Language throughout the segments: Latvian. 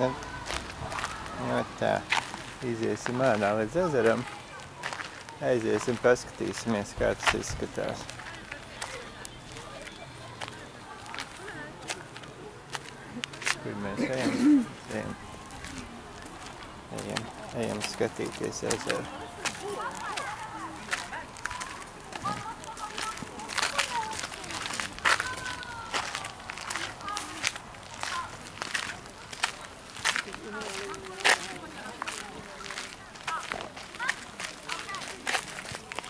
Ne, nu tā, iziesim ārā līdz ezeram. Aiziesim, paskatīsimies, kā tas izskatās. Kur mēs ejam? Ejam, ejam, ejam skatīties ezeru.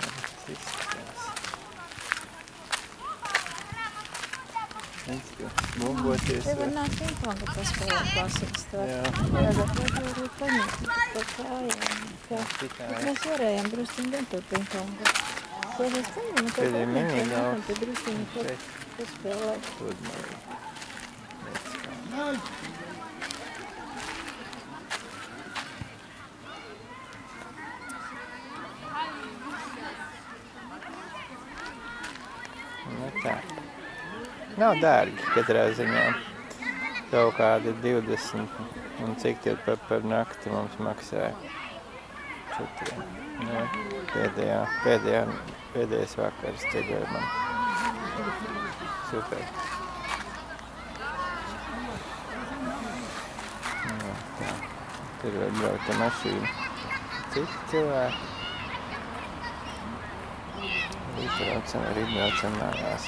Tas izskatās. Redz, ka Bumboties Te var nākt pingpongu paspēlēt klasikas. Jā. Tagad vajag arī paņemt pa kājām. Bet mēs varējām drusciņ gan to pingpongu. Ko mēs paņemam? Ir daudz. Te drusciņ pa- šeit paspēlēt. pludmalē. Redz, kā. Nu tā. Nav dārgi katrā ziņā. Kaut kādi 20 un cik tie par, par nakti mums maksāja. Četriem. Nu, pēdējā, pēdējā, pēdējais vakars ceļojumam. Super. Nu, tā. Tur var braukt ar mašīnu. Citi cilvēki. Literacja rybna ocena nas.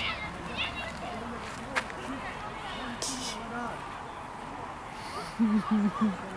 Mm-hmm.